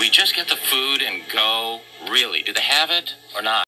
we just get the food and go? Really? Do they have it or not?